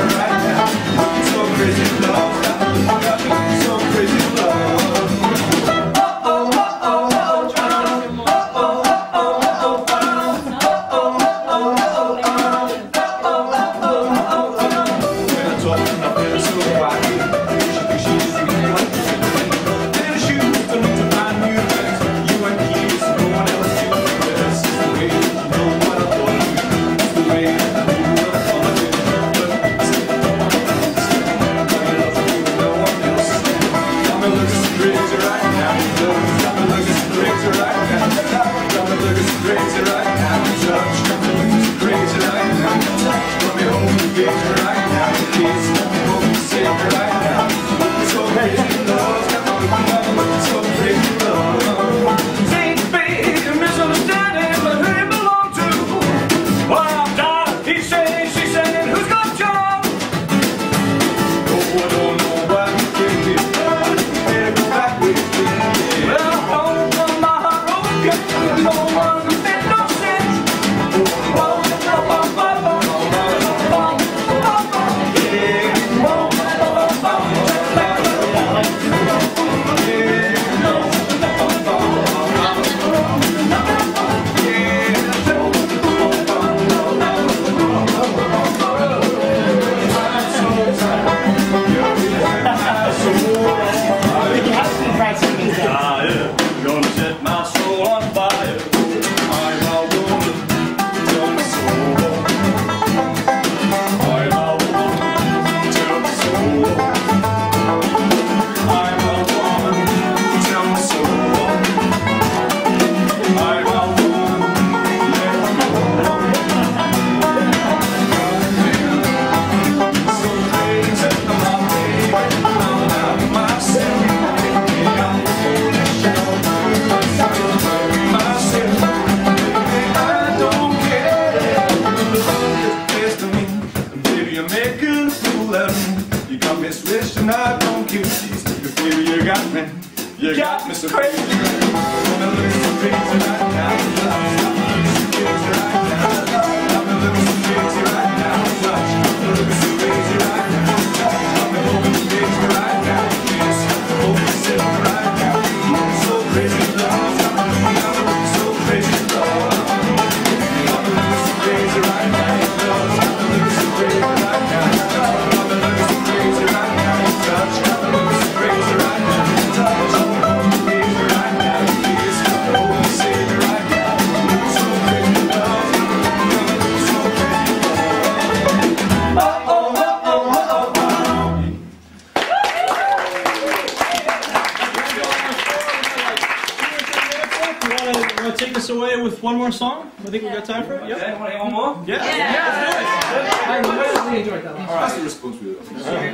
Alright. I'm a looking straight right now. I'm a looking straight right now. No one made no sense. this wish and I don't give these niggas, baby, you got me. You got me so crazy. I'm a little crazy right now. I'm a little crazy right now. Right now. So crazy. I'm so crazy love. I'm a little crazy right now. to take us away with one more song? I think yeah. we got time for it. Yeah. Want to hear one more? Yeah. Yeah. yeah. yeah. yeah. yeah. yeah. yeah. yeah. yeah. yeah. yeah. yeah.